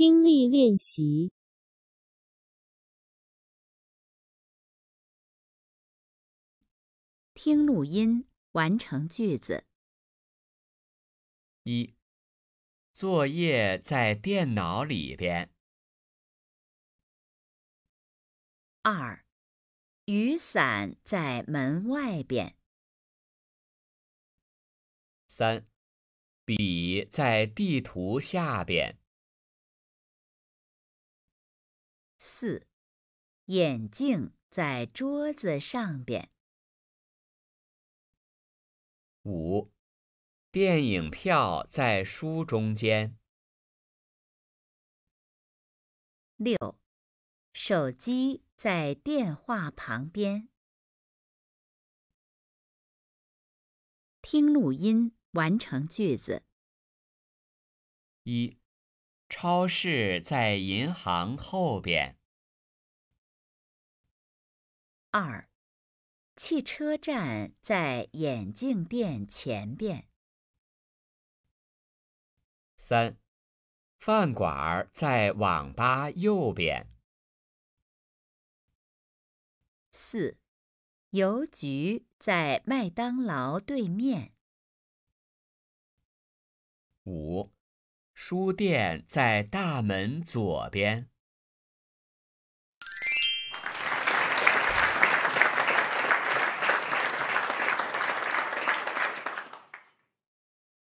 听力练习。听录音，完成句子。一，作业在电脑里边。二，雨伞在门外边。三，笔在地图下边。四，眼镜在桌子上边。五，电影票在书中间。六，手机在电话旁边。听录音，完成句子。一，超市在银行后边。二，汽车站在眼镜店前边。三，饭馆在网吧右边。四，邮局在麦当劳对面。五，书店在大门左边。